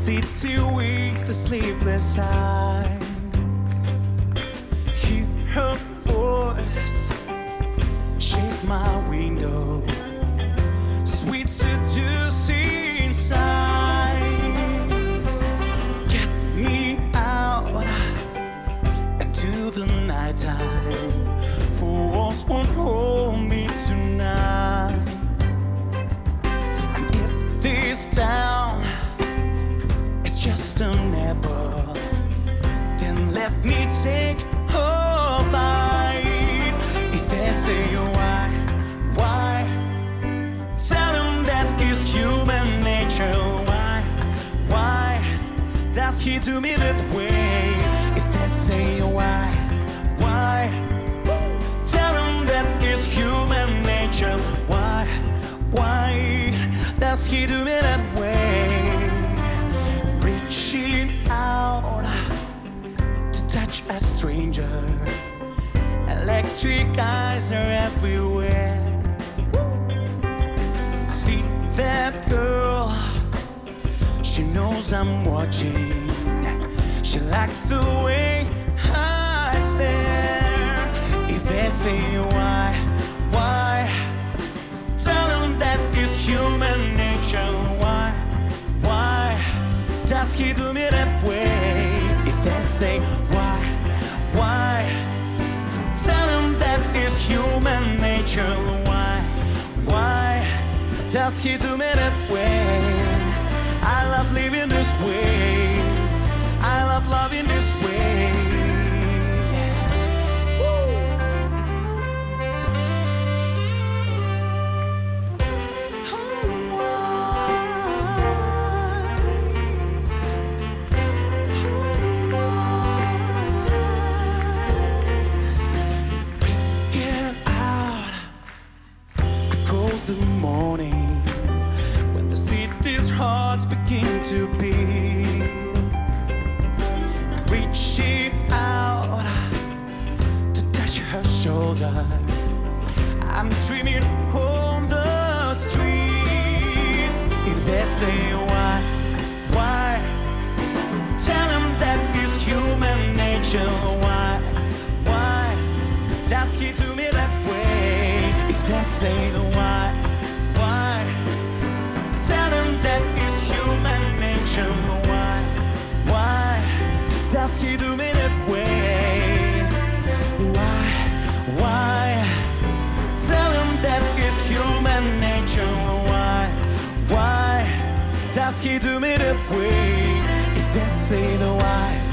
The city wakes the sleepless eyes. Let me take a bite. If they say why, why, tell them that is human nature. Why, why does he do me that way? If they say why, why, tell them that is human nature. Why, why does he do me that way? Touch a stranger. Electric eyes are everywhere. See that girl, she knows I'm watching. She likes the way I stare. If they say why, why, tell them that is human nature. Why, why does he do me that way? If they say does he do me that way? I love living this way. I love loving this way. The morning hearts begin to beat. Reaching out to touch her shoulder. I'm dreaming on the street. If they say why, why, tell them that is human nature. Why, why does he do me that way? If they say does he do me that way? If they say the why,